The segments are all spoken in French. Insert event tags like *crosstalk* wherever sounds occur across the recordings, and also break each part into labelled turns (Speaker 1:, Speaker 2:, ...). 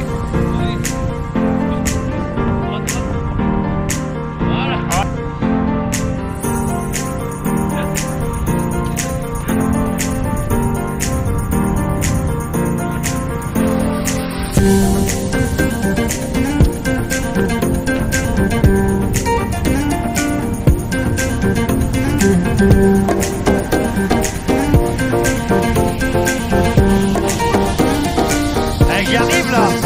Speaker 1: đấy. J'arrive là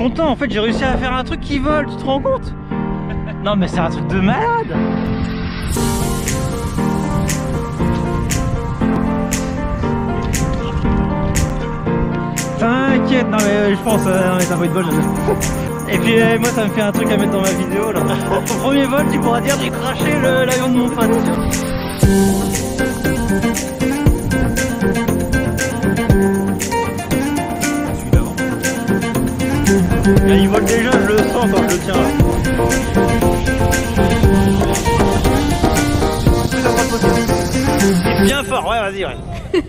Speaker 1: content, en fait j'ai réussi à faire un truc qui vole, tu te rends compte Non mais c'est un truc de malade T'inquiète, non mais euh, je pense, euh, non mais c'est un bruit de je- Et puis euh, moi ça me fait un truc à mettre dans ma vidéo là. Au premier vol tu pourras dire j'ai craché l'avion de mon pote. Là, il vole déjà, je le sens quand je le tiens là. Bien fort, ouais, vas-y, ouais. *laughs*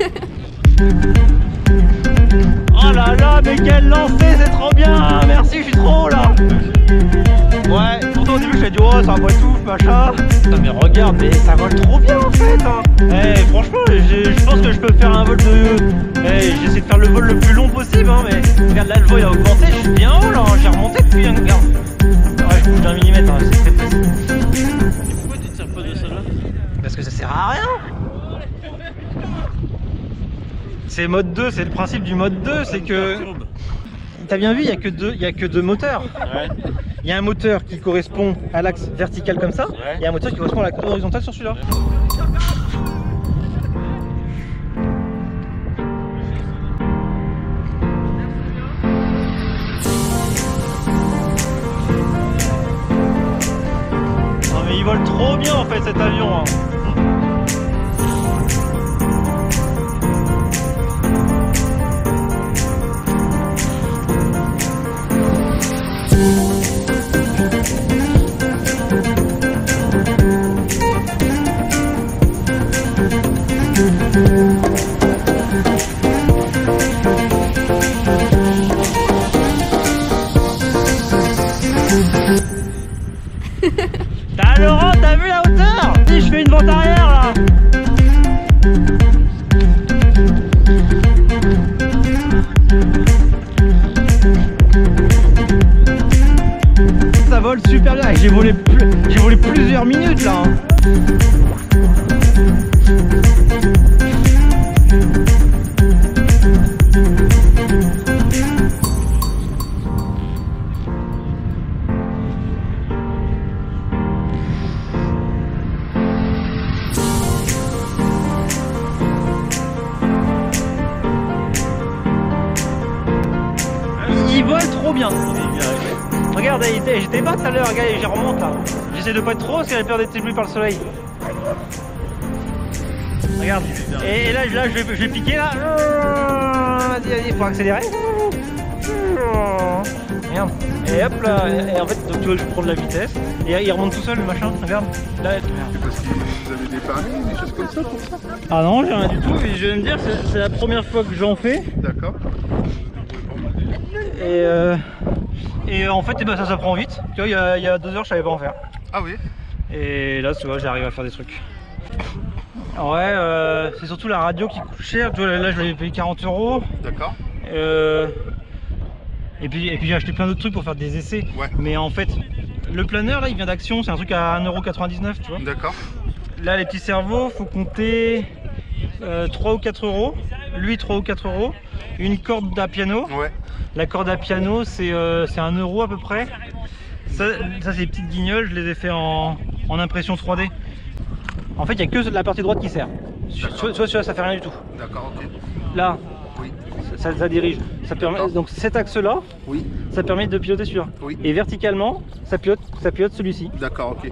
Speaker 1: oh là là, mais quel lancer, c'est trop bien Merci, je suis trop haut là Ouais, pourtant au début je t'ai dit, oh, ça va pas tout, machin. Putain, mais regarde, mais ça vole trop bien en fait hein. Eh, franchement, j'ai- je pense que je peux faire un vol de... Eh, j'essaie de faire le vol le plus long possible, hein, mais regarde, là le vol a augmenté, je suis bien haut là, hein, j'ai remonté depuis, hein, regarde. Ouais, je bouge d'un millimètre, hein, c'est très précis.
Speaker 2: Pourquoi tu tires pas de celle-là
Speaker 1: Parce que ça sert à rien C'est mode 2, c'est le principe du mode 2, c'est que... T'as bien vu, il y a que deux, il y a que deux moteurs.
Speaker 2: Ouais.
Speaker 1: Il y a un moteur qui correspond à l'axe vertical comme ça, et un moteur qui correspond à l'axe horizontal sur celui-là. Non mais il vole trop bien en fait cet avion. hein. La hauteur Si je fais une vente arrière là Ça vole super bien, j'ai volé, volé plusieurs minutes là hein. Trop bien Regarde, j'étais bas tout à l'heure, regarde, je remonte là. J'essaie de pas être trop parce qu'elle a peur d'être éblouie par le soleil. Regarde. Et, et là, là je, vais, je vais piquer là. Vas-y, vas-y, faut accélérer. Regarde. Et hop là. Et en fait, donc tu vois, je prends de la vitesse. Et il remonte tout seul le machin. Regarde. Là,
Speaker 3: C'est parce que vous avez des paris, des choses comme ça pour ça?
Speaker 1: Ah non, j'ai rien du tout. Et je vais me dire, c'est la première fois que j'en fais.
Speaker 3: D'accord.
Speaker 1: Et, euh, et en fait, eh ben, ça s'apprend vite. Tu vois, il y, a, il y a deux heures, je savais pas en faire.
Speaker 3: Ah oui
Speaker 1: Et là, tu vois, j'arrive à faire des trucs. Ouais, euh, c'est surtout la radio qui coûte cher. Tu vois, là, je l'avais payé 40 euros.
Speaker 3: D'accord.
Speaker 1: Euh, et puis, et puis j'ai acheté plein d'autres trucs pour faire des essais.
Speaker 3: Ouais.
Speaker 1: Mais en fait, le planeur, là, il vient d'Action. C'est un truc à 1,99€, tu vois.
Speaker 3: D'accord.
Speaker 1: Là, les petits cerveaux, faut compter euh, 3 ou 4 euros. Lui, 3 ou 4 euros. Une corde à piano.
Speaker 3: Ouais.
Speaker 1: La corde à piano, c'est euh, c'est un euro à peu près. Ça, ça, c'est des petites guignols, je les ai fait en, en impression 3D. En fait, il n'y a que la partie droite qui sert.
Speaker 3: D'accord.
Speaker 1: vois, celui-là, ça fait rien du tout.
Speaker 3: D'accord, ok.
Speaker 1: Là,
Speaker 3: Oui.
Speaker 1: ça, ça dirige. Ça permet, donc cet axe-là,
Speaker 3: Oui.
Speaker 1: ça permet de piloter celui-là.
Speaker 3: Oui.
Speaker 1: Et verticalement, ça pilote, ça pilote celui-ci.
Speaker 3: D'accord, ok.